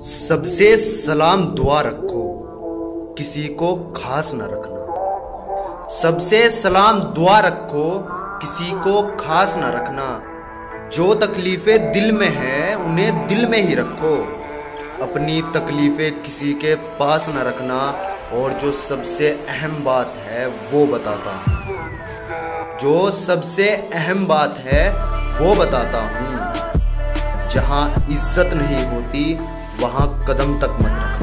सबसे सलाम दुआ रखो, किसी को खास न रखना। सबसे सलाम दुआ रखो, किसी को खास न रखना। जो तकलीफ़ें दिल में हैं, उन्हें दिल में ही रखो। अपनी तकलीफ़ें किसी के पास न रखना, और जो सबसे अहम बात है, वो बताता हूँ। जो सबसे अहम बात है, वो बताता हूँ। जहाँ इज़्ज़त नहीं होती वहाँ कदम तक मत रखना